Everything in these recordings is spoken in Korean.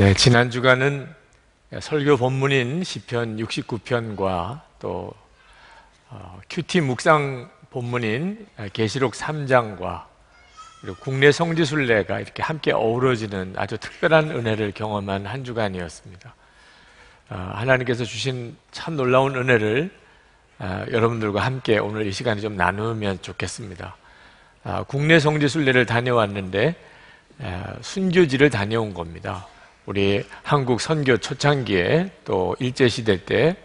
네, 지난 주간은 설교 본문인 시편 69편과 또 어, 큐티 묵상 본문인 계시록 3장과 그리고 국내 성지순례가 이렇게 함께 어우러지는 아주 특별한 은혜를 경험한 한 주간이었습니다. 어, 하나님께서 주신 참 놀라운 은혜를 어, 여러분들과 함께 오늘 이 시간에 좀 나누면 좋겠습니다. 어, 국내 성지순례를 다녀왔는데 순교지를 다녀온 겁니다. 우리 한국 선교 초창기에 또 일제시대 때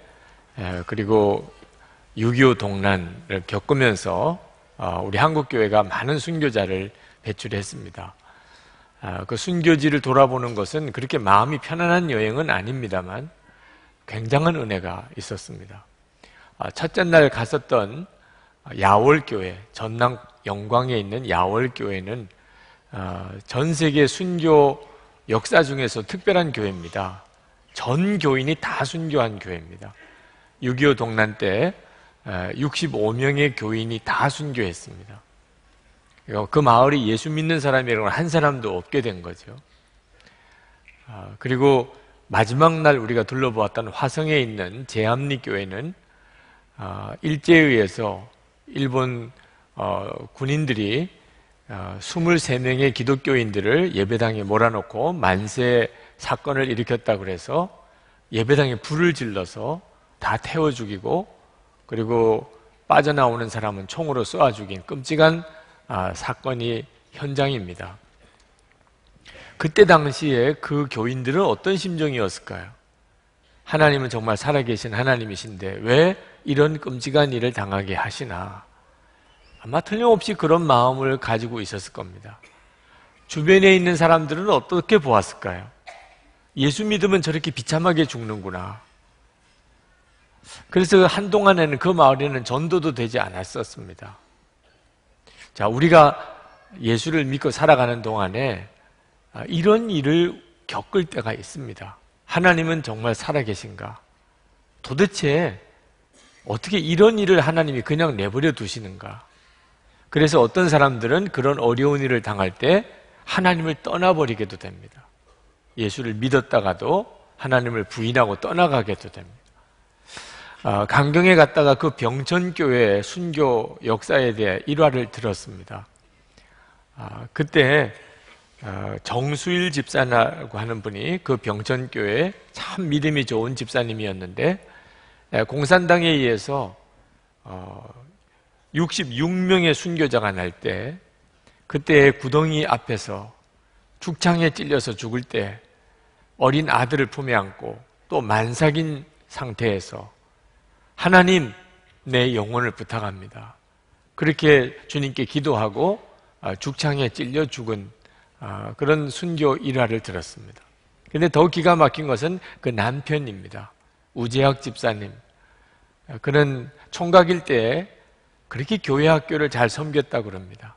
그리고 6.25 동란을 겪으면서 어, 우리 한국교회가 많은 순교자를 배출했습니다. 아, 그 순교지를 돌아보는 것은 그렇게 마음이 편안한 여행은 아닙니다만 굉장한 은혜가 있었습니다. 아, 첫째 날 갔었던 야월교회, 전남 영광에 있는 야월교회는 어, 전 세계 순교 역사 중에서 특별한 교회입니다. 전 교인이 다 순교한 교회입니다. 6.25 동란 때 65명의 교인이 다 순교했습니다. 그 마을이 예수 믿는 사람이라고 한 사람도 없게 된 거죠. 아, 그리고 마지막 날 우리가 둘러보았던 화성에 있는 제암리 교회는 아, 일제에 의해서 일본 어, 군인들이 23명의 어, 기독교인들을 예배당에 몰아놓고 만세 사건을 일으켰다 그래서 예배당에 불을 질러서 다 태워 죽이고 그리고 빠져나오는 사람은 총으로 쏘아 죽인 끔찍한 아, 사건이 현장입니다. 그때 당시에 그 교인들은 어떤 심정이었을까요? 하나님은 정말 살아계신 하나님이신데 왜 이런 끔찍한 일을 당하게 하시나? 아마 틀림없이 그런 마음을 가지고 있었을 겁니다. 주변에 있는 사람들은 어떻게 보았을까요? 예수 믿으면 저렇게 비참하게 죽는구나. 그래서 한동안에는 그 마을에는 전도도 되지 않았었습니다. 자, 우리가 예수를 믿고 살아가는 동안에 이런 일을 겪을 때가 있습니다. 하나님은 정말 살아계신가? 도대체 어떻게 이런 일을 하나님이 그냥 내버려 두시는가? 그래서 어떤 사람들은 그런 어려운 일을 당할 때 하나님을 떠나버리게도 됩니다. 예수를 믿었다가도 하나님을 부인하고 떠나가게도 됩니다. 아, 강경에 갔다가 그 병천교회 순교 역사에 대해 일화를 들었습니다. 아, 그때 아, 정수일 집사라고 하는 분이 그 병천교회 참 믿음이 좋은 집사님이었는데 공산당에 의해서 어, 66명의 순교자가 날 때 그때 구덩이 앞에서 죽창에 찔려서 죽을 때 어린 아들을 품에 안고 또 만삭인 상태에서 하나님 내 영혼을 부탁합니다. 그렇게 주님께 기도하고 아, 죽창에 찔려 죽은 아, 그런 순교 일화를 들었습니다. 근데 더 기가 막힌 것은 그 남편입니다. 우재학 집사님. 그는 총각일 때 그렇게 교회 학교를 잘 섬겼다 그럽니다.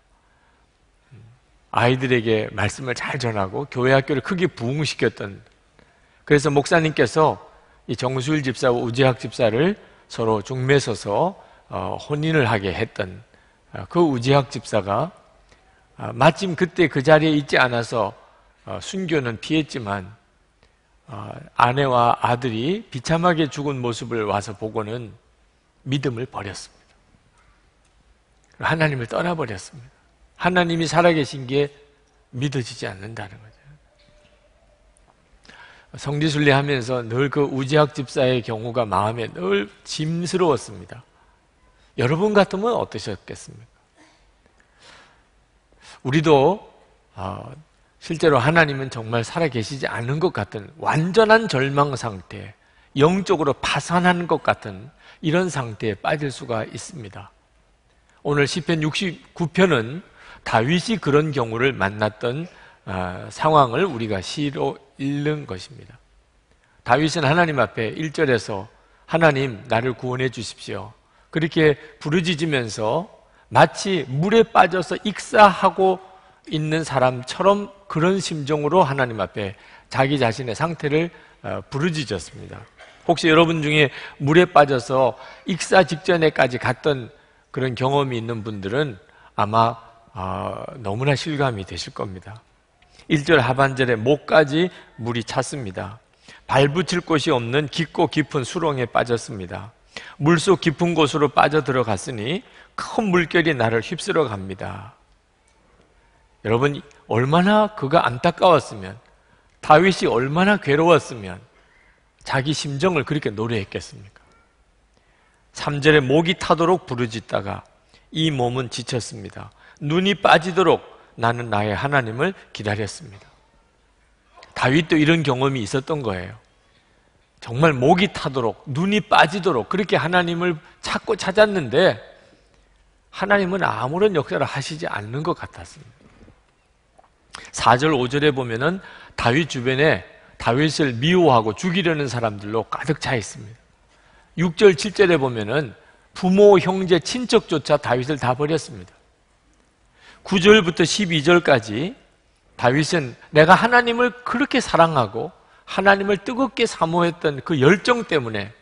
아이들에게 말씀을 잘 전하고 교회 학교를 크게 부흥시켰던 그래서 목사님께서 이 정수일 집사와 우재학 집사를 서로 중매서서 어, 혼인을 하게 했던 어, 그 우재학 집사가 어, 마침 그때 그 자리에 있지 않아서 순교는 피했지만 아내와 아들이 비참하게 죽은 모습을 와서 보고는 믿음을 버렸습니다. 하나님을 떠나버렸습니다. 하나님이 살아계신 게 믿어지지 않는다는 거죠. 성지순례 하면서 늘 그 우지학 집사의 경우가 마음에 늘 짐스러웠습니다. 여러분 같으면 어떠셨겠습니까? 우리도 어, 실제로 하나님은 정말 살아계시지 않은 것 같은 완전한 절망 상태, 영적으로 파산한 것 같은 이런 상태에 빠질 수가 있습니다. 오늘 시편 69편은 다윗이 그런 경우를 만났던 어, 상황을 우리가 시로 읽는 것입니다. 다윗은 하나님 앞에 1절에서 하나님 나를 구원해 주십시오. 그렇게 부르짖으면서 마치 물에 빠져서 익사하고 있는 사람처럼 그런 심정으로 하나님 앞에 자기 자신의 상태를 어, 부르짖었습니다. 혹시 여러분 중에 물에 빠져서 익사 직전에까지 갔던 그런 경험이 있는 분들은 아마 어, 너무나 실감이 되실 겁니다. 1절 하반절에 목까지 물이 찼습니다. 발붙일 곳이 없는 깊고 깊은 수렁에 빠졌습니다. 물속 깊은 곳으로 빠져 들어갔으니 큰 물결이 나를 휩쓸어 갑니다. 여러분, 얼마나 그가 안타까웠으면, 다윗이 얼마나 괴로웠으면, 자기 심정을 그렇게 노래했겠습니까? 3절에 목이 타도록 부르짖다가 이 몸은 지쳤습니다. 눈이 빠지도록 나는 나의 하나님을 기다렸습니다. 다윗도 이런 경험이 있었던 거예요. 정말 목이 타도록 눈이 빠지도록 그렇게 하나님을 찾고 찾았는데 하나님은 아무런 역사를 하시지 않는 것 같았습니다. 4절, 5절에 보면은 다윗 주변에 다윗을 미워하고 죽이려는 사람들로 가득 차 있습니다. 6절, 7절에 보면은 부모, 형제, 친척조차 다윗을 다 버렸습니다. 9절부터 12절까지 다윗은 내가 하나님을 그렇게 사랑하고 하나님을 뜨겁게 사모했던 그 열정 때문에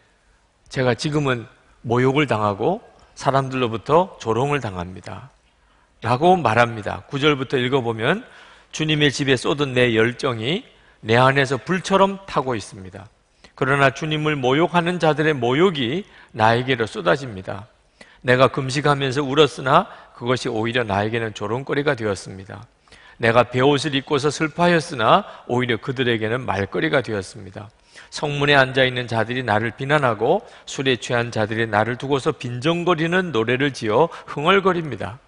제가 지금은 모욕을 당하고 사람들로부터 조롱을 당합니다. 라고 말합니다. 9절부터 읽어보면 주님의 집에 쏟은 내 열정이 내 안에서 불처럼 타고 있습니다. 그러나 주님을 모욕하는 자들의 모욕이 나에게로 쏟아집니다. 내가 금식하면서 울었으나 그것이 오히려 나에게는 조롱거리가 되었습니다. 내가 배옷을 입고서 슬퍼하였으나 오히려 그들에게는 말거리가 되었습니다. 성문에 앉아 있는 자들이 나를 비난하고 술에 취한 자들이 나를 두고서 빈정거리는 노래를 지어 흥얼거립니다.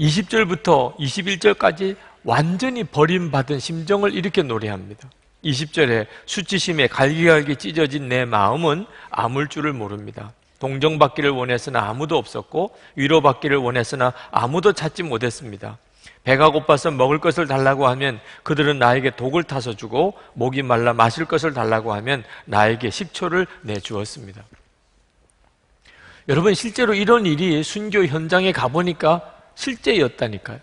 20절부터 21절까지 완전히 버림받은 심정을 이렇게 노래합니다. 20절에 수치심에 갈기갈기 찢어진 내 마음은 아물 줄을 모릅니다. 동정받기를 원했으나 아무도 없었고 위로받기를 원했으나 아무도 찾지 못했습니다. 배가 고파서 먹을 것을 달라고 하면 그들은 나에게 독을 타서 주고 목이 말라 마실 것을 달라고 하면 나에게 식초를 내주었습니다. 여러분 실제로 이런 일이 순교 현장에 가보니까 실제였다니까요.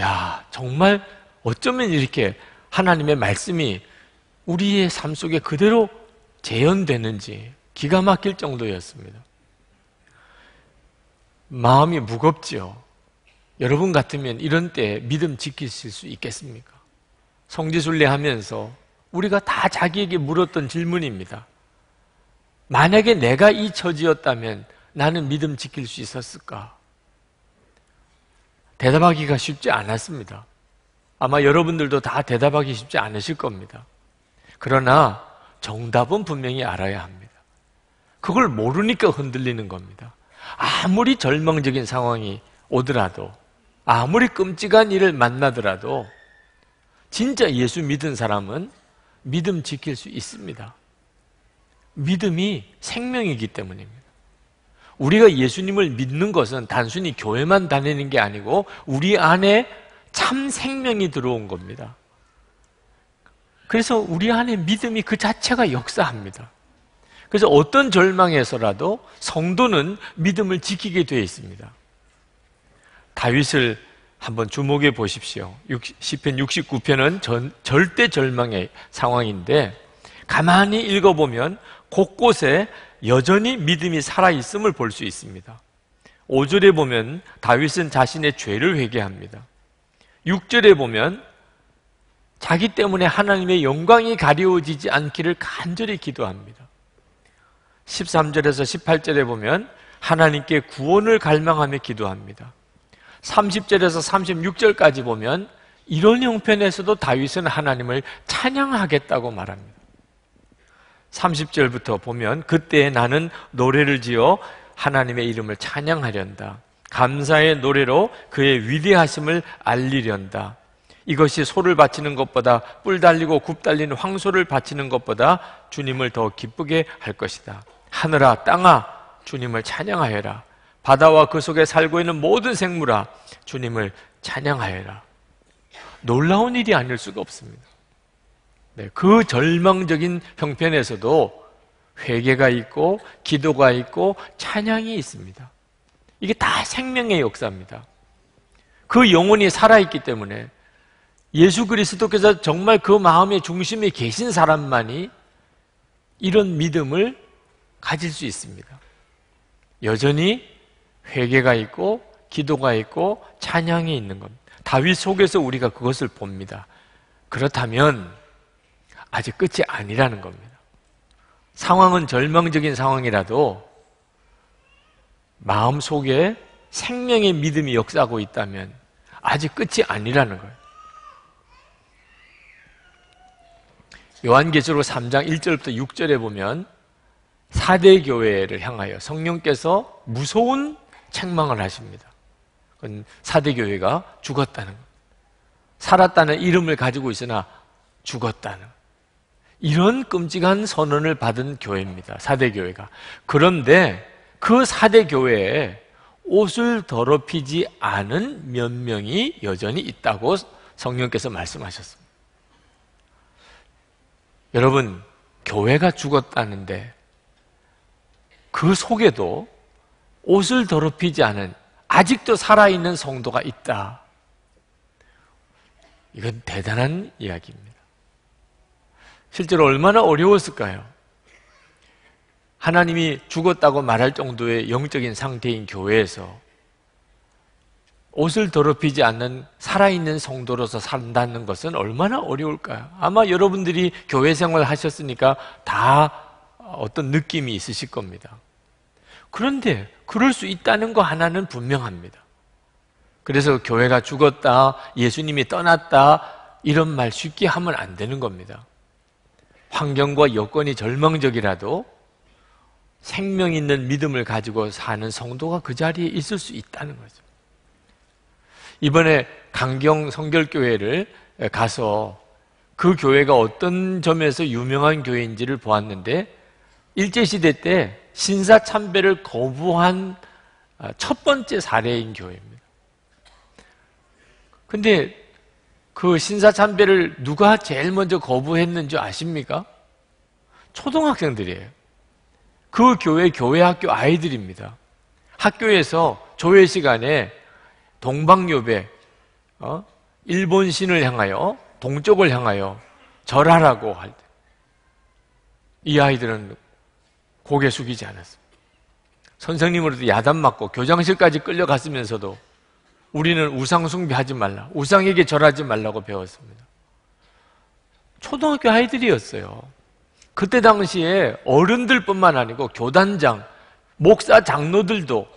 야 정말 어쩌면 이렇게 하나님의 말씀이 우리의 삶 속에 그대로 재현되는지 기가 막힐 정도였습니다. 마음이 무겁지요. 여러분 같으면 이런 때 믿음 지키실 수 있겠습니까? 성지순례 하면서 우리가 다 자기에게 물었던 질문입니다. 만약에 내가 이 처지였다면 나는 믿음 지킬 수 있었을까? 대답하기가 쉽지 않았습니다. 아마 여러분들도 다 대답하기 쉽지 않으실 겁니다. 그러나 정답은 분명히 알아야 합니다. 그걸 모르니까 흔들리는 겁니다. 아무리 절망적인 상황이 오더라도, 아무리 끔찍한 일을 만나더라도, 진짜 예수 믿은 사람은 믿음 지킬 수 있습니다. 믿음이 생명이기 때문입니다. 우리가 예수님을 믿는 것은 단순히 교회만 다니는 게 아니고 우리 안에 참 생명이 들어온 겁니다. 그래서 우리 안에 믿음이 그 자체가 역사합니다. 그래서 어떤 절망에서라도 성도는 믿음을 지키게 되어 있습니다. 다윗을 한번 주목해 보십시오. 시편 69편은 전, 절대 절망의 상황인데 가만히 읽어보면 곳곳에 여전히 믿음이 살아있음을 볼 수 있습니다. 5절에 보면 다윗은 자신의 죄를 회개합니다. 6절에 보면 자기 때문에 하나님의 영광이 가려워지지 않기를 간절히 기도합니다. 13절에서 18절에 보면 하나님께 구원을 갈망하며 기도합니다. 30절에서 36절까지 보면 이런 형편에서도 다윗은 하나님을 찬양하겠다고 말합니다. 30절부터 보면 그때 나는 노래를 지어 하나님의 이름을 찬양하련다. 감사의 노래로 그의 위대하심을 알리련다. 이것이 소를 바치는 것보다 뿔 달리고 굽 달리는 황소를 바치는 것보다 주님을 더 기쁘게 할 것이다. 하늘아, 땅아, 주님을 찬양하여라. 바다와 그 속에 살고 있는 모든 생물아, 주님을 찬양하여라. 놀라운 일이 아닐 수가 없습니다. 네, 그 절망적인 형편에서도 회개가 있고, 기도가 있고, 찬양이 있습니다. 이게 다 생명의 역사입니다. 그 영혼이 살아있기 때문에 예수 그리스도께서 정말 그 마음의 중심에 계신 사람만이 이런 믿음을 가질 수 있습니다. 여전히 회개가 있고 기도가 있고 찬양이 있는 겁니다. 다윗 속에서 우리가 그것을 봅니다. 그렇다면 아직 끝이 아니라는 겁니다. 상황은 절망적인 상황이라도 마음 속에 생명의 믿음이 역사하고 있다면 아직 끝이 아니라는 거예요. 요한계시록 3장 1절부터 6절에 보면 사대 교회를 향하여 성령께서 무서운 책망을 하십니다. 그건 사대 교회가 죽었다는 것. 살았다는 이름을 가지고 있으나 죽었다는 이런 끔찍한 선언을 받은 교회입니다. 사대 교회가. 그런데 그 사대 교회에 옷을 더럽히지 않은 몇 명이 여전히 있다고 성령께서 말씀하셨습니다. 여러분, 교회가 죽었다는데 그 속에도 옷을 더럽히지 않은 아직도 살아있는 성도가 있다. 이건 대단한 이야기입니다. 실제로 얼마나 어려웠을까요? 하나님이 죽었다고 말할 정도의 영적인 상태인 교회에서 옷을 더럽히지 않는 살아있는 성도로서 산다는 것은 얼마나 어려울까요? 아마 여러분들이 교회 생활 하셨으니까 다 어떤 느낌이 있으실 겁니다. 그런데 그럴 수 있다는 거 하나는 분명합니다. 그래서 교회가 죽었다, 예수님이 떠났다, 이런 말 쉽게 하면 안 되는 겁니다. 환경과 여건이 절망적이라도 생명 있는 믿음을 가지고 사는 성도가 그 자리에 있을 수 있다는 거죠. 이번에 강경 성결교회를 가서 그 교회가 어떤 점에서 유명한 교회인지를 보았는데 일제시대 때 신사 참배를 거부한 아, 첫 번째 사례인 교회입니다. 근데 그 신사 참배를 누가 제일 먼저 거부했는지 아십니까? 초등학생들이에요. 그 교회 교회 학교 아이들입니다. 학교에서 조회 시간에 동방요배 어? 일본 신을 향하여 동쪽을 향하여 절하라고 할 때 이 아이들은 고개 숙이지 않았습니다. 선생님으로도 야단 맞고 교장실까지 끌려갔으면서도 우리는 우상 숭배하지 말라. 우상에게 절하지 말라고 배웠습니다. 초등학교 아이들이었어요. 그때 당시에 어른들뿐만 아니고 교단장, 목사 장로들도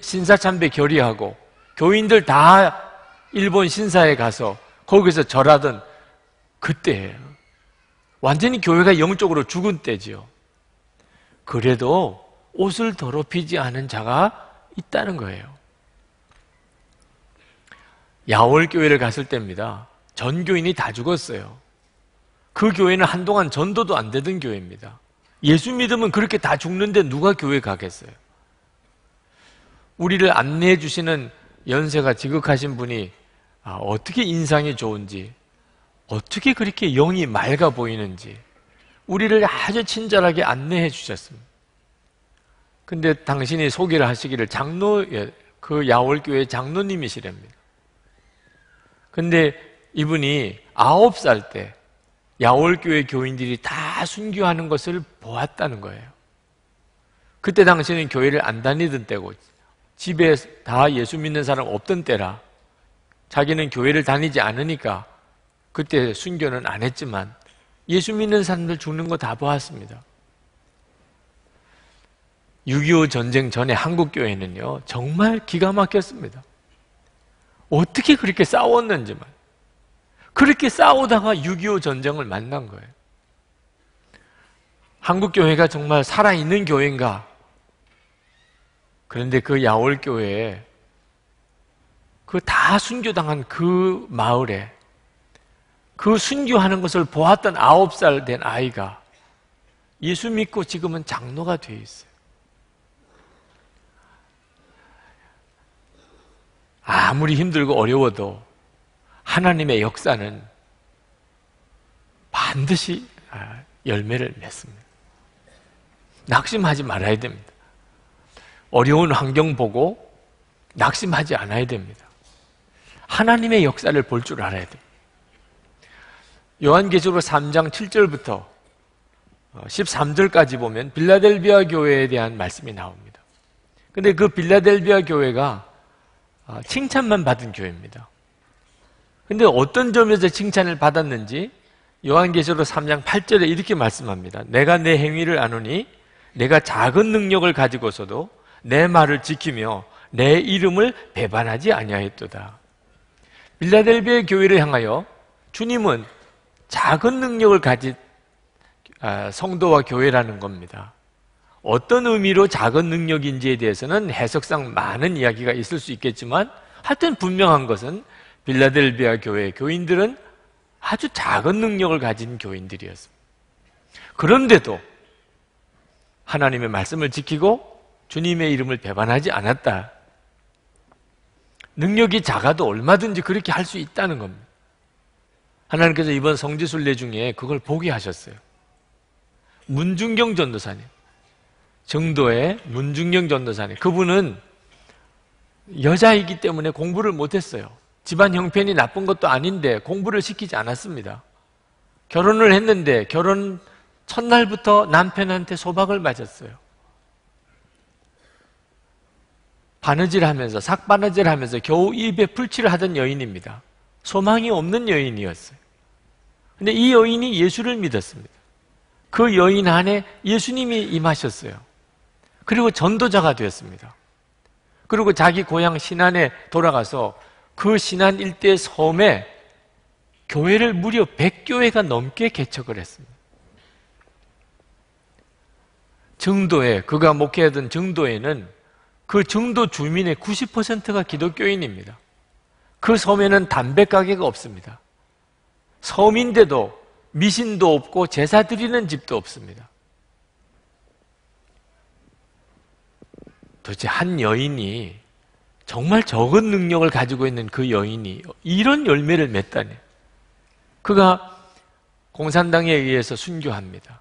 신사참배 결의하고 교인들 다 일본 신사에 가서 거기서 절하던 그때예요. 완전히 교회가 영적으로 죽은 때지요. 그래도 옷을 더럽히지 않은 자가 있다는 거예요. 야월 교회를 갔을 때입니다. 전 교인이 다 죽었어요. 그 교회는 한동안 전도도 안 되던 교회입니다. 예수 믿으면 그렇게 다 죽는데 누가 교회 가겠어요? 우리를 안내해 주시는 연세가 지극하신 분이 아, 어떻게 인상이 좋은지, 어떻게 그렇게 영이 맑아 보이는지, 우리를 아주 친절하게 안내해 주셨습니다. 근데 당신이 소개를 하시기를 장로, 예, 그 야월교회 장로님이시랍니다. 근데 이분이 아홉 살 때 야월교회 교인들이 다 순교하는 것을 보았다는 거예요. 그때 당시에는 교회를 안 다니던 때고 집에 다 예수 믿는 사람 없던 때라 자기는 교회를 다니지 않으니까 그때 순교는 안 했지만 예수 믿는 사람들 죽는 거 다 보았습니다. 6.25 전쟁 전에 한국교회는요, 정말 기가 막혔습니다. 어떻게 그렇게 싸웠는지만. 그렇게 싸우다가 6.25 전쟁을 만난 거예요. 한국 교회가 정말 살아있는 교회인가? 그런데 그 야월교회에 그 다 순교당한 그 마을에 그 순교하는 것을 보았던 아홉 살 된 아이가 예수 믿고 지금은 장로가 되어 있어요. 아무리 힘들고 어려워도 하나님의 역사는 반드시 아, 열매를 맺습니다. 낙심하지 말아야 됩니다. 어려운 환경 보고 낙심하지 않아야 됩니다. 하나님의 역사를 볼 줄 알아야 됩니다. 요한계시록 3장 7절부터 13절까지 보면 빌라델비아 교회에 대한 말씀이 나옵니다. 근데 그 빌라델비아 교회가 아, 칭찬만 받은 교회입니다. 근데 어떤 점에서 칭찬을 받았는지 요한계시록 3장 8절에 이렇게 말씀합니다. 내가 내 행위를 아노니 내가 작은 능력을 가지고서도 내 말을 지키며 내 이름을 배반하지 아니하였도다. 빌라델비아 교회를 향하여 주님은 작은 능력을 가진 아, 성도와 교회라는 겁니다. 어떤 의미로 작은 능력인지에 대해서는 해석상 많은 이야기가 있을 수 있겠지만 하여튼 분명한 것은 빌라델비아 교회 교인들은 아주 작은 능력을 가진 교인들이었습니다. 그런데도 하나님의 말씀을 지키고 주님의 이름을 배반하지 않았다. 능력이 작아도 얼마든지 그렇게 할 수 있다는 겁니다. 하나님께서 이번 성지순례 중에 그걸 보게 하셨어요. 문중경 전도사님. 정도의 문중경 전도사님. 그분은 여자이기 때문에 공부를 못했어요. 집안 형편이 나쁜 것도 아닌데 공부를 시키지 않았습니다. 결혼을 했는데 결혼 첫날부터 남편한테 소박을 맞았어요. 바느질 하면서, 삭 바느질 하면서 겨우 입에 풀칠을 하던 여인입니다. 소망이 없는 여인이었어요. 근데 이 여인이 예수를 믿었습니다. 그 여인 안에 예수님이 임하셨어요. 그리고 전도자가 되었습니다. 그리고 자기 고향 신안에 돌아가서 그 신안 일대 섬에 교회를 무려 100교회가 넘게 개척을 했습니다. 정도에 그가 목회하던 정도에는 그 정도 주민의 90%가 기독교인입니다. 그 섬에는 담배 가게가 없습니다. 섬인데도 미신도 없고 제사 드리는 집도 없습니다. 도대체 한 여인이 정말 적은 능력을 가지고 있는 그 여인이 이런 열매를 맺다니. 그가 공산당에 의해서 순교합니다.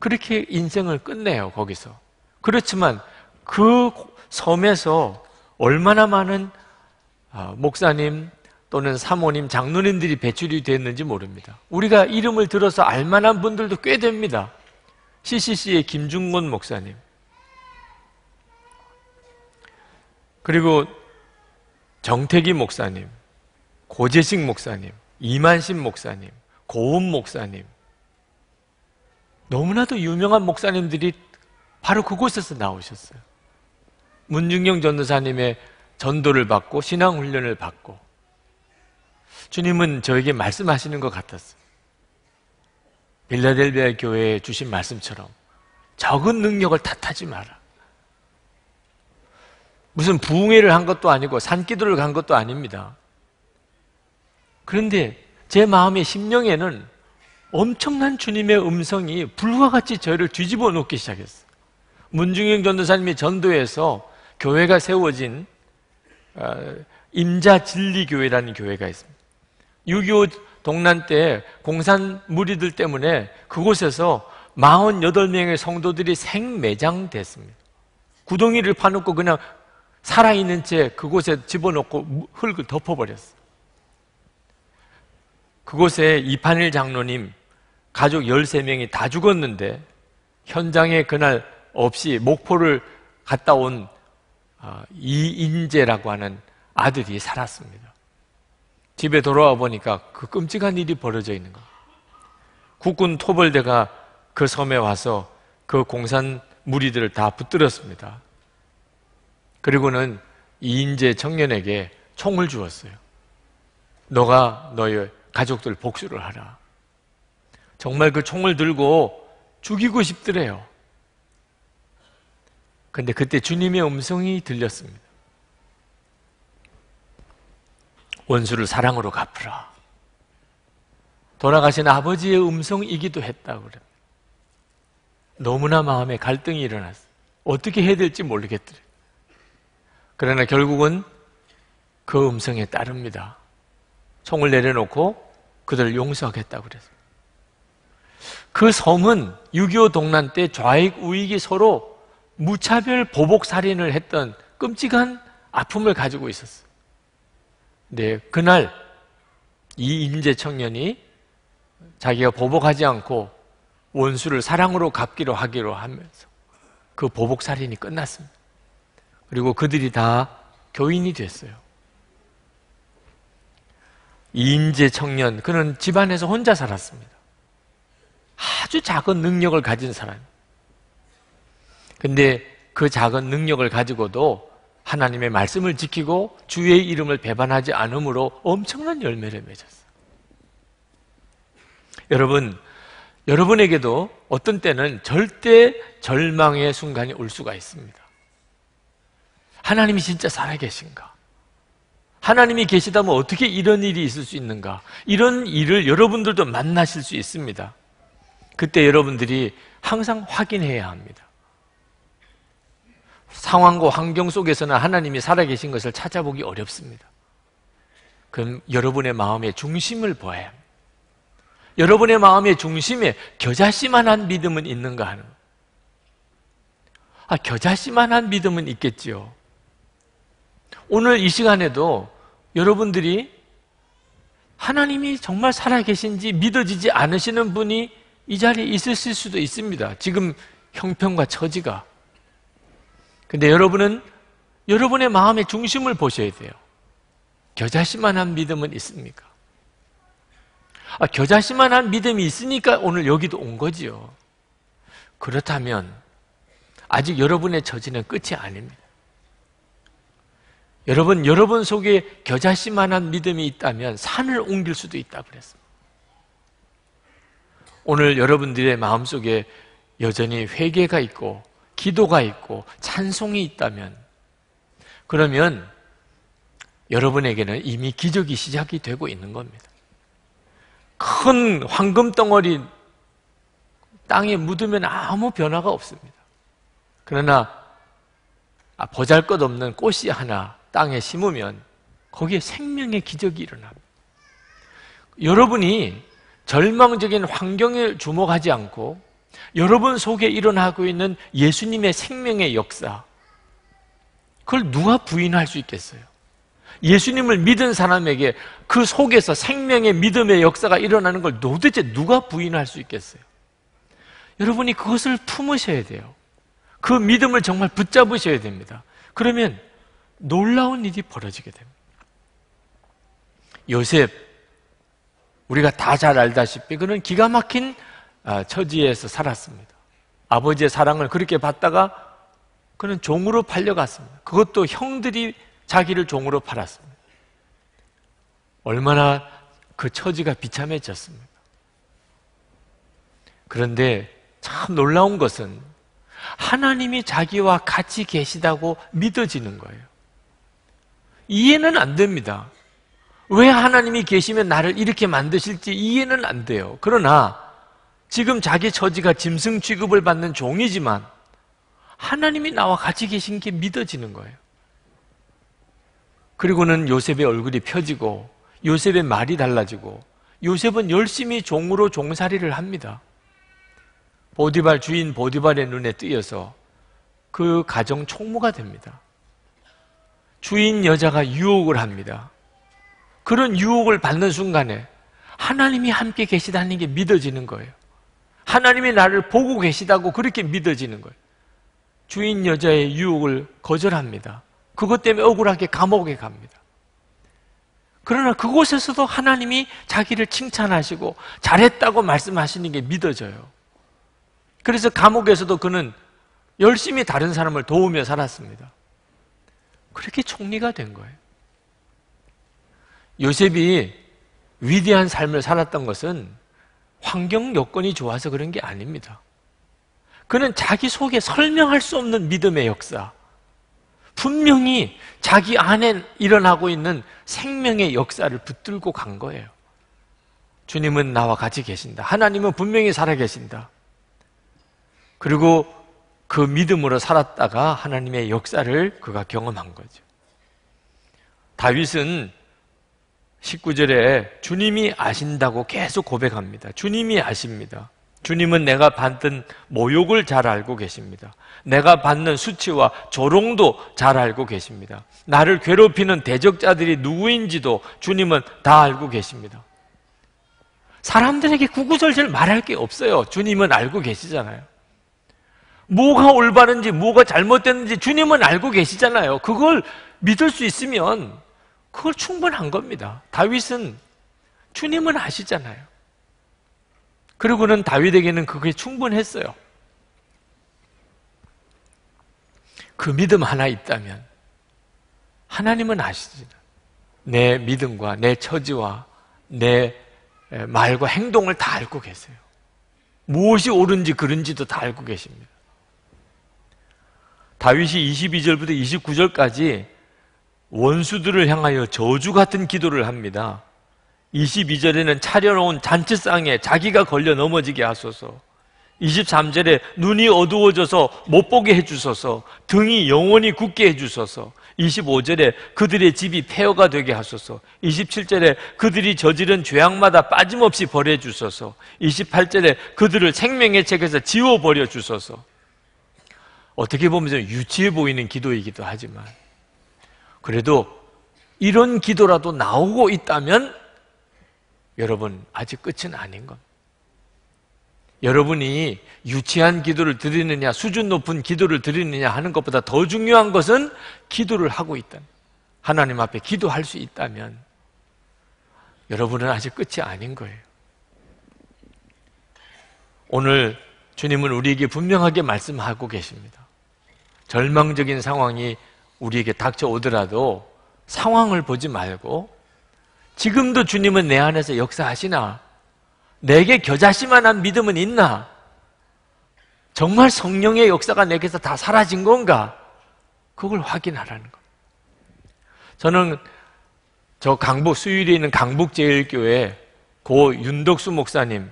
그렇게 인생을 끝내요, 거기서. 그렇지만 그 섬에서 얼마나 많은 아, 목사님 또는 사모님, 장로님들이 배출이 됐는지 모릅니다. 우리가 이름을 들어서 알 만한 분들도 꽤 됩니다. CCC의 김중곤 목사님. 그리고 정태기 목사님, 고재식 목사님, 이만신 목사님, 고은 목사님. 너무나도 유명한 목사님들이 바로 그곳에서 나오셨어요. 문중영 전도사님의 전도를 받고 신앙훈련을 받고 주님은 저에게 말씀하시는 것 같았어요. 빌라델비아 교회에 주신 말씀처럼 적은 능력을 탓하지 마라. 무슨 부흥회를 한 것도 아니고 산기도를 간 것도 아닙니다. 그런데 제 마음의 심령에는 엄청난 주님의 음성이 불과 같이 저를 뒤집어 놓기 시작했어요. 문중영 전도사님의 전도에서 교회가 세워진 어, 임자 진리교회라는 교회가 있습니다. 6.25 동란 때 공산 무리들 때문에 그곳에서 48명의 성도들이 생매장됐습니다. 구덩이를 파놓고 그냥 살아있는 채 그곳에 집어넣고 흙을 덮어버렸어요. 그곳에 이판일 장로님 가족 13명이 다 죽었는데 현장에 그날 없이 목포를 갔다 온 아, 이인재라고 하는 아들이 살았습니다. 집에 돌아와 보니까 그 끔찍한 일이 벌어져 있는 거. 국군 토벌대가 그 섬에 와서 그 공산 무리들을 다 붙들었습니다. 그리고는 이인재 청년에게 총을 주었어요. 너가 너의 가족들 복수를 하라. 정말 그 총을 들고 죽이고 싶더래요. 근데 그때 주님의 음성이 들렸습니다. 원수를 사랑으로 갚으라. 돌아가신 아버지의 음성이기도 했다고 그래. 너무나 마음에 갈등이 일어났어. 어떻게 해야 될지 모르겠더래. 그러나 결국은 그 음성에 따릅니다. 총을 내려놓고 그들을 용서하겠다고 그랬어요. 그 섬은 6.25 동란 때 좌익 우익이 서로 무차별 보복 살인을 했던 끔찍한 아픔을 가지고 있었어요. 네, 그날 이 인재 청년이 자기가 보복하지 않고 원수를 사랑으로 갚기로 하기로 하면서 그 보복 살인이 끝났습니다. 그리고 그들이 다 교인이 됐어요. 이인재 청년, 그는 집안에서 혼자 살았습니다. 아주 작은 능력을 가진 사람. 근데 그 작은 능력을 가지고도 하나님의 말씀을 지키고 주의 이름을 배반하지 않으므로 엄청난 열매를 맺었어요. 여러분, 여러분에게도 어떤 때는 절대 절망의 순간이 올 수가 있습니다. 하나님이 진짜 살아계신가? 하나님이 계시다면 어떻게 이런 일이 있을 수 있는가? 이런 일을 여러분들도 만나실 수 있습니다. 그때 여러분들이 항상 확인해야 합니다. 상황과 환경 속에서는 하나님이 살아계신 것을 찾아보기 어렵습니다. 그럼 여러분의 마음의 중심을 보아야 합니다. 여러분의 마음의 중심에 겨자씨만한 믿음은 있는가 하는 아, 겨자씨만한 믿음은 있겠지요. 오늘 이 시간에도 여러분들이 하나님이 정말 살아계신지 믿어지지 않으시는 분이 이 자리에 있으실 수도 있습니다. 지금 형편과 처지가. 근데 여러분은 여러분의 마음의 중심을 보셔야 돼요. 겨자씨만한 믿음은 있습니까? 아, 겨자씨만한 믿음이 있으니까 오늘 여기도 온 거지요. 그렇다면 아직 여러분의 처지는 끝이 아닙니다. 여러분, 여러분 속에 겨자씨만한 믿음이 있다면 산을 옮길 수도 있다 그랬습니다. 오늘 여러분들의 마음속에 여전히 회개가 있고 기도가 있고 찬송이 있다면 그러면 여러분에게는 이미 기적이 시작이 되고 있는 겁니다. 큰 황금 덩어리 땅에 묻으면 아무 변화가 없습니다. 그러나 아, 보잘 것 없는 꽃이 하나 땅에 심으면 거기에 생명의 기적이 일어납니다. 여러분이 절망적인 환경에 주목하지 않고 여러분 속에 일어나고 있는 예수님의 생명의 역사, 그걸 누가 부인할 수 있겠어요? 예수님을 믿은 사람에게 그 속에서 생명의 믿음의 역사가 일어나는 걸 도대체 누가 부인할 수 있겠어요? 여러분이 그것을 품으셔야 돼요. 그 믿음을 정말 붙잡으셔야 됩니다. 그러면 놀라운 일이 벌어지게 됩니다. 요셉, 우리가 다 잘 알다시피 그는 기가 막힌 아, 처지에서 살았습니다. 아버지의 사랑을 그렇게 받다가 그는 종으로 팔려갔습니다. 그것도 형들이 자기를 종으로 팔았습니다. 얼마나 그 처지가 비참해졌습니까? 그런데 참 놀라운 것은 하나님이 자기와 같이 계시다고 믿어지는 거예요. 이해는 안 됩니다. 왜 하나님이 계시면 나를 이렇게 만드실지 이해는 안 돼요. 그러나 지금 자기 처지가 짐승 취급을 받는 종이지만 하나님이 나와 같이 계신 게 믿어지는 거예요. 그리고는 요셉의 얼굴이 펴지고 요셉의 말이 달라지고 요셉은 열심히 종으로 종살이를 합니다. 보디발 주인 보디발의 눈에 띄어서 그 가정 총무가 됩니다. 주인 여자가 유혹을 합니다. 그런 유혹을 받는 순간에 하나님이 함께 계시다는 게 믿어지는 거예요. 하나님이 나를 보고 계시다고 그렇게 믿어지는 거예요. 주인 여자의 유혹을 거절합니다. 그것 때문에 억울하게 감옥에 갑니다. 그러나 그곳에서도 하나님이 자기를 칭찬하시고 잘했다고 말씀하시는 게 믿어져요. 그래서 감옥에서도 그는 열심히 다른 사람을 도우며 살았습니다. 그렇게 총리가 된 거예요. 요셉이 위대한 삶을 살았던 것은 환경 여건이 좋아서 그런 게 아닙니다. 그는 자기 속에 설명할 수 없는 믿음의 역사, 분명히 자기 안에 일어나고 있는 생명의 역사를 붙들고 간 거예요. 주님은 나와 같이 계신다. 하나님은 분명히 살아 계신다. 그리고 그 믿음으로 살았다가 하나님의 역사를 그가 경험한 거죠. 다윗은 19절에 주님이 아신다고 계속 고백합니다. 주님이 아십니다. 주님은 내가 받는 모욕을 잘 알고 계십니다. 내가 받는 수치와 조롱도 잘 알고 계십니다. 나를 괴롭히는 대적자들이 누구인지도 주님은 다 알고 계십니다. 사람들에게 구구절절 말할 게 없어요. 주님은 알고 계시잖아요. 뭐가 올바른지 뭐가 잘못됐는지 주님은 알고 계시잖아요. 그걸 믿을 수 있으면 그걸 충분한 겁니다. 다윗은 주님은 아시잖아요. 그리고는 다윗에게는 그게 충분했어요. 그 믿음 하나 있다면 하나님은 아시지. 내 믿음과 내 처지와 내 말과 행동을 다 알고 계세요. 무엇이 옳은지 그른지도 다 알고 계십니다. 다윗이 22절부터 29절까지 원수들을 향하여 저주 같은 기도를 합니다. 22절에는 차려놓은 잔치상에 자기가 걸려 넘어지게 하소서. 23절에 눈이 어두워져서 못 보게 해주소서. 등이 영원히 굳게 해주소서. 25절에 그들의 집이 폐허가 되게 하소서. 27절에 그들이 저지른 죄악마다 빠짐없이 벌해 주소서. 28절에 그들을 생명의 책에서 지워 버려 주소서. 어떻게 보면 좀 유치해 보이는 기도이기도 하지만 그래도 이런 기도라도 나오고 있다면 여러분 아직 끝은 아닌 겁니다. 여러분이 유치한 기도를 드리느냐, 수준 높은 기도를 드리느냐 하는 것보다 더 중요한 것은 기도를 하고 있다. 하나님 앞에 기도할 수 있다면 여러분은 아직 끝이 아닌 거예요. 오늘 주님은 우리에게 분명하게 말씀하고 계십니다. 절망적인 상황이 우리에게 닥쳐오더라도 상황을 보지 말고 지금도 주님은 내 안에서 역사하시나 내게 겨자씨만한 믿음은 있나? 정말 성령의 역사가 내게서 다 사라진 건가? 그걸 확인하라는 것. 저는 저 강북 수유리에 있는 강북제일교회 고 윤덕수 목사님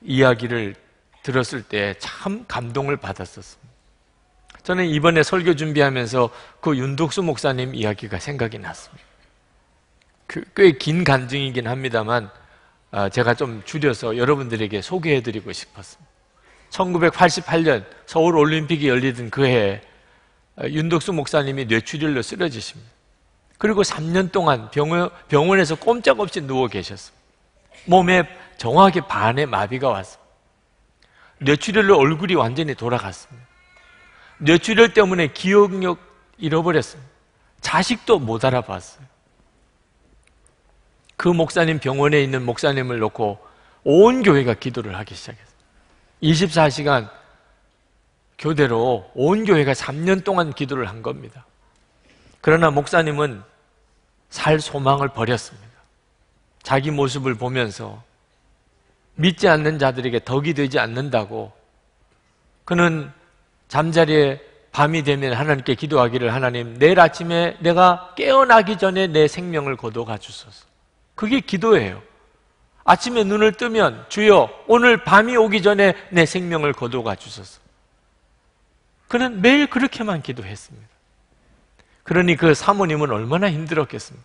이야기를 들었을 때 참 감동을 받았었습니다. 저는 이번에 설교 준비하면서 그 윤덕수 목사님 이야기가 생각이 났습니다. 그 꽤 긴 간증이긴 합니다만 아, 제가 좀 줄여서 여러분들에게 소개해드리고 싶었습니다. 1988년 서울 올림픽이 열리던 그 해에 아, 윤덕수 목사님이 뇌출혈로 쓰러지십니다. 그리고 3년 동안 병원, 병원 에서 꼼짝없이 누워 계셨습니다. 몸에 정확히 반의 마비가 왔습니다. 뇌출혈로 얼굴이 완전히 돌아갔습니다. 뇌출혈 때문에 기억력 잃어버렸습니다. 자식도 못 알아봤어요. 그 목사님 병원에 있는 목사님을 놓고 온 교회가 기도를 하기 시작했어요. 24시간 교대로 온 교회가 3년 동안 기도를 한 겁니다. 그러나 목사님은 살 소망을 버렸습니다. 자기 모습을 보면서 믿지 않는 자들에게 덕이 되지 않는다고 그는 잠자리에 밤이 되면 하나님께 기도하기를 하나님 내일 아침에 내가 깨어나기 전에 내 생명을 거둬가 주소서. 그게 기도예요. 아침에 눈을 뜨면 주여 오늘 밤이 오기 전에 내 생명을 거둬가 주소서. 그는 매일 그렇게만 기도했습니다. 그러니 그 사모님은 얼마나 힘들었겠습니까?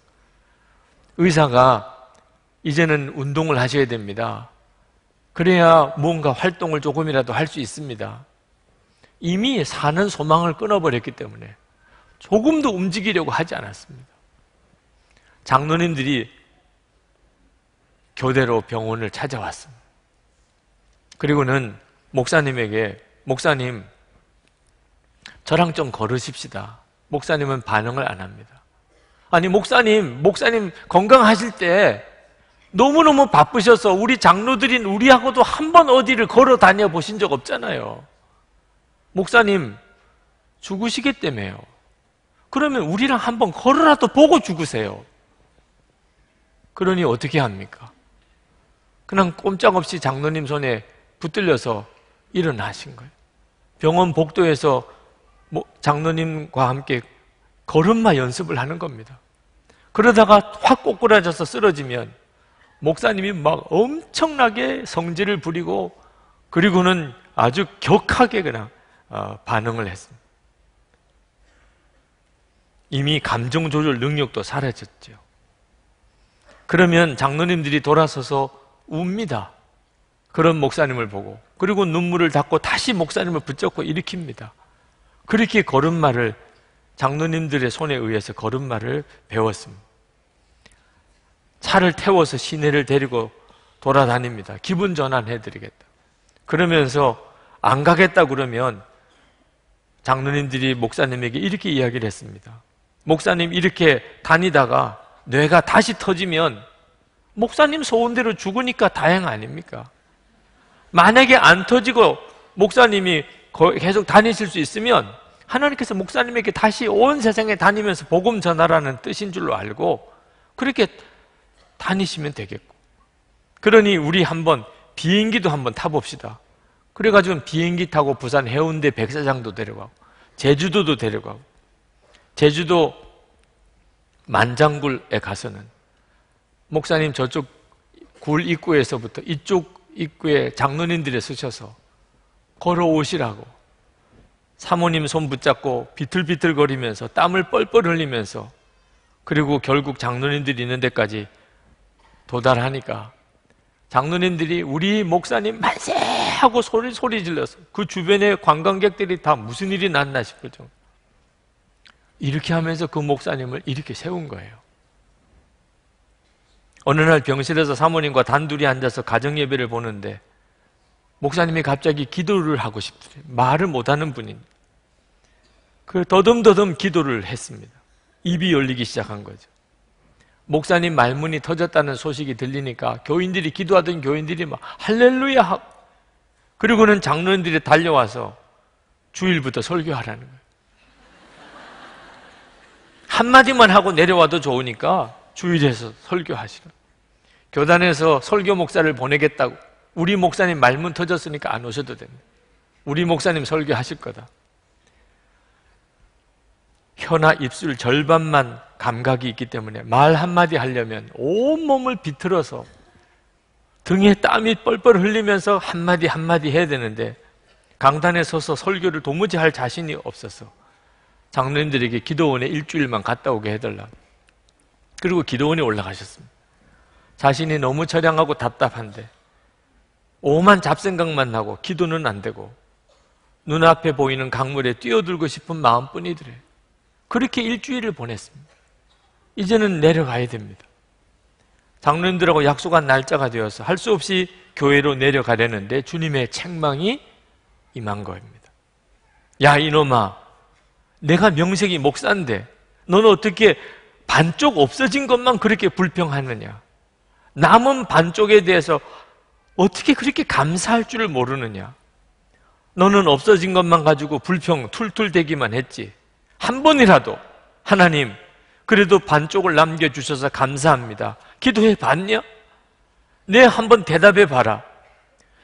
의사가 이제는 운동을 하셔야 됩니다. 그래야 뭔가 활동을 조금이라도 할 수 있습니다. 이미 사는 소망을 끊어버렸기 때문에 조금도 움직이려고 하지 않았습니다. 장로님들이 교대로 병원을 찾아왔습니다. 그리고는 목사님에게 목사님 저랑 좀 걸으십시다. 목사님은 반응을 안 합니다. 아니 목사님 목사님 건강하실 때 너무너무 바쁘셔서 우리 장로들인 우리하고도 한 번 어디를 걸어 다녀 보신 적 없잖아요. 목사님 죽으시겠다며요. 그러면 우리랑 한번 걸어라도 보고 죽으세요. 그러니 어떻게 합니까? 그냥 꼼짝없이 장로님 손에 붙들려서 일어나신 거예요. 병원 복도에서 뭐 장로님과 함께 걸음마 연습을 하는 겁니다. 그러다가 확 꼬꾸라져서 쓰러지면 목사님이 막 엄청나게 성질을 부리고 그리고는 아주 격하게 그냥 어, 반응을 했습니다. 이미 감정 조절 능력도 사라졌죠. 그러면 장로님들이 돌아서서 웁니다. 그런 목사님을 보고 그리고 눈물을 닦고 다시 목사님을 붙잡고 일으킵니다. 그렇게 걸음마를 장로님들의 손에 의해서 걸음마를 배웠습니다. 차를 태워서 시내를 데리고 돌아다닙니다. 기분 전환해드리겠다. 그러면서 안 가겠다 그러면 장로님들이 목사님에게 이렇게 이야기를 했습니다. 목사님 이렇게 다니다가 뇌가 다시 터지면 목사님 소원대로 죽으니까 다행 아닙니까? 만약에 안 터지고 목사님이 계속 다니실 수 있으면 하나님께서 목사님에게 다시 온 세상에 다니면서 복음 전하라는 뜻인 줄로 알고 그렇게 다니시면 되겠고. 그러니 우리 한번 비행기도 한번 타봅시다. 그래가지고 비행기 타고 부산 해운대 백사장도 데려가고, 제주도도 데려가고, 제주도 만장굴에 가서는 목사님 저쪽 굴 입구에서부터 이쪽 입구에 장로님들이 서셔서 걸어오시라고 사모님 손 붙잡고 비틀비틀 거리면서 땀을 뻘뻘 흘리면서 그리고 결국 장로님들이 있는 데까지 도달하니까 장로님들이 우리 목사님 만세 하고 소리 소리 질러서 그 주변의 관광객들이 다 무슨 일이 났나 싶을 정도. 이렇게 하면서 그 목사님을 이렇게 세운 거예요. 어느 날 병실에서 사모님과 단둘이 앉아서 가정 예배를 보는데 목사님이 갑자기 기도를 하고 싶더래. 말을 못하는 분인. 그 더듬더듬 기도를 했습니다. 입이 열리기 시작한 거죠. 목사님 말문이 터졌다는 소식이 들리니까 교인들이 기도하던 교인들이 막 할렐루야 하고 그리고는 장로님들이 달려와서 주일부터 설교하라는 거예요. 한마디만 하고 내려와도 좋으니까 주일에서 설교하시라. 교단에서 설교 목사를 보내겠다고 우리 목사님 말문 터졌으니까 안 오셔도 됩니다. 우리 목사님 설교하실 거다. 혀나 입술 절반만 감각이 있기 때문에 말 한마디 하려면 온몸을 비틀어서 등에 땀이 뻘뻘 흘리면서 한마디 한마디 해야 되는데 강단에 서서 설교를 도무지 할 자신이 없어서 장로님들에게 기도원에 일주일만 갔다 오게 해달라. 그리고 기도원에 올라가셨습니다. 자신이 너무 처량하고 답답한데 오만 잡생각만 나고 기도는 안 되고 눈앞에 보이는 강물에 뛰어들고 싶은 마음뿐이더래. 그렇게 일주일을 보냈습니다. 이제는 내려가야 됩니다. 장로님들하고 약속한 날짜가 되어서 할 수 없이 교회로 내려가려는데 주님의 책망이 임한 거입니다. 야, 이놈아. 내가 명색이 목사인데 너는 어떻게 반쪽 없어진 것만 그렇게 불평하느냐? 남은 반쪽에 대해서 어떻게 그렇게 감사할 줄을 모르느냐? 너는 없어진 것만 가지고 불평 툴툴대기만 했지. 한 번이라도 하나님 그래도 반쪽을 남겨주셔서 감사합니다. 기도해 봤냐? 내 한번 대답해 봐라.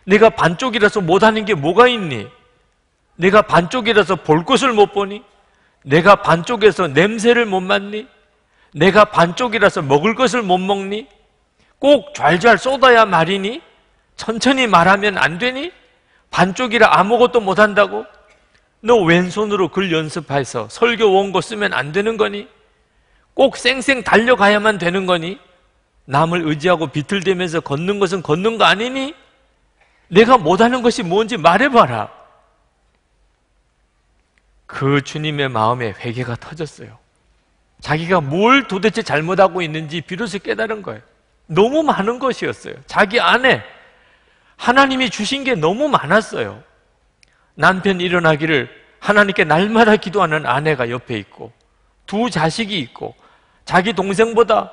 내가 반쪽이라서 못하는 게 뭐가 있니? 내가 반쪽이라서 볼 것을 못 보니? 내가 반쪽에서 냄새를 못 맡니? 내가 반쪽이라서 먹을 것을 못 먹니? 꼭 좔좔 쏟아야 말이니? 천천히 말하면 안 되니? 반쪽이라 아무것도 못한다고? 너 왼손으로 글 연습해서 설교 원고 쓰면 안 되는 거니? 꼭 쌩쌩 달려가야만 되는 거니? 남을 의지하고 비틀대면서 걷는 것은 걷는 거 아니니? 내가 못하는 것이 뭔지 말해봐라. 그 주님의 마음에 회개가 터졌어요. 자기가 뭘 도대체 잘못하고 있는지 비로소 깨달은 거예요. 너무 많은 것이었어요. 자기 안에 하나님이 주신 게 너무 많았어요. 남편 일어나기를 하나님께 날마다 기도하는 아내가 옆에 있고, 두 자식이 있고, 자기 동생보다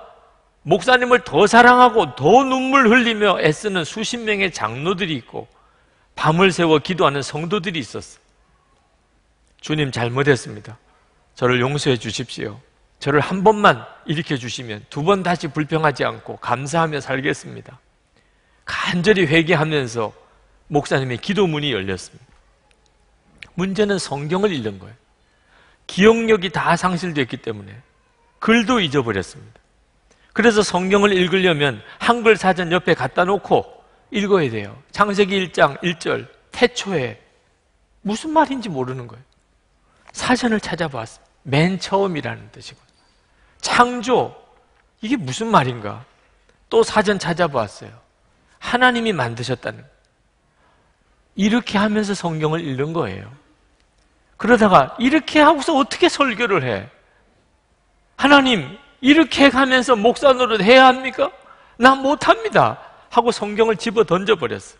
목사님을 더 사랑하고 더 눈물 흘리며 애쓰는 수십 명의 장로들이 있고 밤을 새워 기도하는 성도들이 있었어. 주님 잘못했습니다. 저를 용서해 주십시오. 저를 한 번만 일으켜 주시면 두 번 다시 불평하지 않고 감사하며 살겠습니다. 간절히 회개하면서 목사님의 기도문이 열렸습니다. 문제는 성경을 읽는 거예요. 기억력이 다 상실됐기 때문에 글도 잊어버렸습니다. 그래서 성경을 읽으려면 한글 사전 옆에 갖다 놓고 읽어야 돼요. 창세기 1장 1절 태초에 무슨 말인지 모르는 거예요. 사전을 찾아봤어요. 맨 처음이라는 뜻이고 창조 이게 무슨 말인가? 또 사전 찾아보았어요. 하나님이 만드셨다는 이렇게 하면서 성경을 읽는 거예요. 그러다가 이렇게 하고서 어떻게 설교를 해? 하나님, 이렇게 가면서 목사 노릇 해야 합니까? 나 못합니다. 하고 성경을 집어 던져버렸어.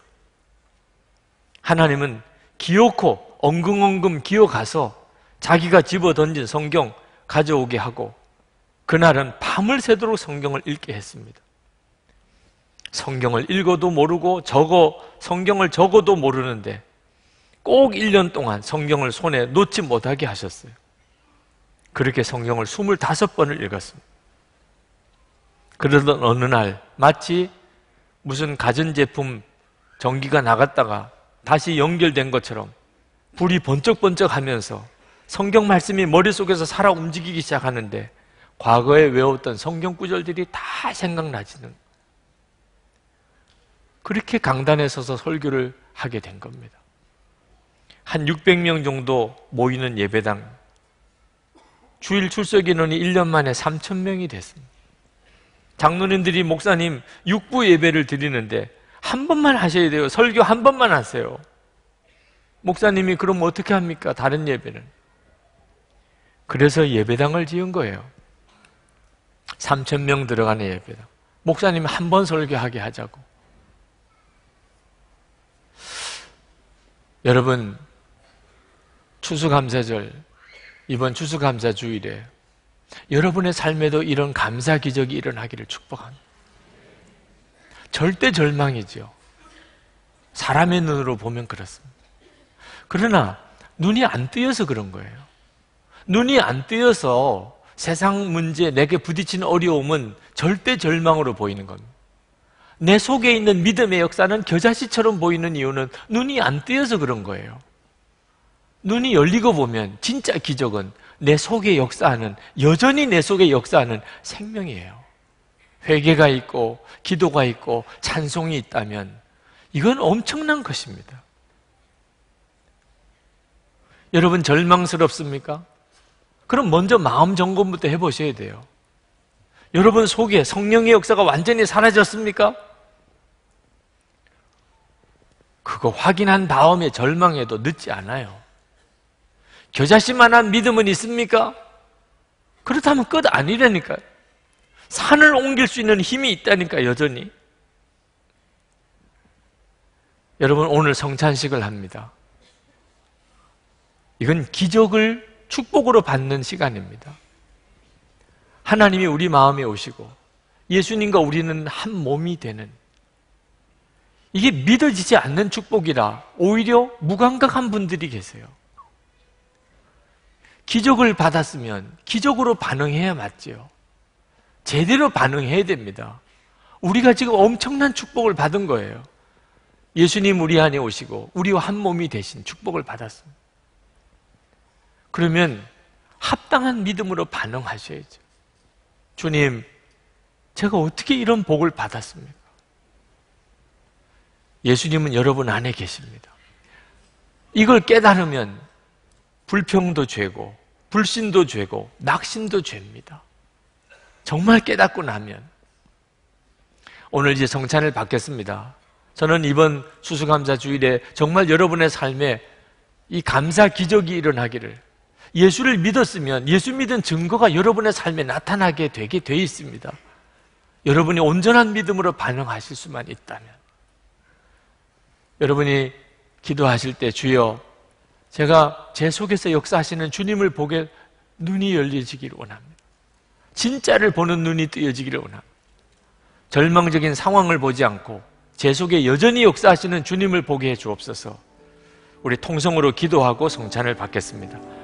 하나님은 기어코 엉금엉금 기어가서 자기가 집어 던진 성경 가져오게 하고 그날은 밤을 새도록 성경을 읽게 했습니다. 성경을 읽어도 모르고 적어 성경을 적어도 모르는데 꼭 1년 동안 성경을 손에 놓지 못하게 하셨어요. 그렇게 성경을 25번을 읽었습니다. 그러던 어느 날 마치 무슨 가전제품 전기가 나갔다가 다시 연결된 것처럼 불이 번쩍번쩍 하면서 성경 말씀이 머릿속에서 살아 움직이기 시작하는데 과거에 외웠던 성경 구절들이 다 생각나지는 그렇게 강단에 서서 설교를 하게 된 겁니다. 한 600명 정도 모이는 예배당 주일 출석 인원이 1년 만에 3천 명이 됐습니다. 장로님들이 목사님 육부 예배를 드리는데 한 번만 하셔야 돼요. 설교 한 번만 하세요. 목사님이 그럼 어떻게 합니까? 다른 예배는. 그래서 예배당을 지은 거예요. 3천 명 들어가는 예배당. 목사님 한 번 설교하게 하자고. 여러분 추수감사절 이번 추수감사 주일에 여러분의 삶에도 이런 감사 기적이 일어나기를 축복합니다. 절대 절망이죠. 사람의 눈으로 보면 그렇습니다. 그러나 눈이 안 뜨여서 그런 거예요. 눈이 안 뜨여서 세상 문제, 내게 부딪히는 어려움은 절대 절망으로 보이는 겁니다. 내 속에 있는 믿음의 역사는 겨자씨처럼 보이는 이유는 눈이 안 뜨여서 그런 거예요. 눈이 열리고 보면 진짜 기적은 내 속에 역사하는, 여전히 내 속에 역사하는 생명이에요. 회개가 있고, 기도가 있고, 찬송이 있다면, 이건 엄청난 것입니다. 여러분, 절망스럽습니까? 그럼 먼저 마음 점검부터 해 보셔야 돼요. 여러분 속에 성령의 역사가 완전히 사라졌습니까? 그거 확인한 다음에 절망해도 늦지 않아요. 겨자씨만한 믿음은 있습니까? 그렇다면 끝 아니라니까요. 산을 옮길 수 있는 힘이 있다니까 여전히. 여러분 오늘 성찬식을 합니다. 이건 기적을 축복으로 받는 시간입니다. 하나님이 우리 마음에 오시고 예수님과 우리는 한 몸이 되는 이게 믿어지지 않는 축복이라 오히려 무감각한 분들이 계세요. 기적을 받았으면 기적으로 반응해야 맞지요. 제대로 반응해야 됩니다. 우리가 지금 엄청난 축복을 받은 거예요. 예수님 우리 안에 오시고 우리와 한 몸이 되신 축복을 받았습니다. 그러면 합당한 믿음으로 반응하셔야죠. 주님, 제가 어떻게 이런 복을 받았습니까? 예수님은 여러분 안에 계십니다. 이걸 깨달으면 불평도 죄고, 불신도 죄고, 낙심도 죄입니다. 정말 깨닫고 나면. 오늘 이제 성찬을 받겠습니다. 저는 이번 수수감사 주일에 정말 여러분의 삶에 이 감사 기적이 일어나기를 예수를 믿었으면 예수 믿은 증거가 여러분의 삶에 나타나게 되게 돼 있습니다. 여러분이 온전한 믿음으로 반응하실 수만 있다면. 여러분이 기도하실 때 주여 제가 제 속에서 역사하시는 주님을 보게 눈이 열려지기를 원합니다. 진짜를 보는 눈이 뜨여지기를 원합니다. 절망적인 상황을 보지 않고 제 속에 여전히 역사하시는 주님을 보게 해 주옵소서. 우리 통성으로 기도하고 성찬을 받겠습니다.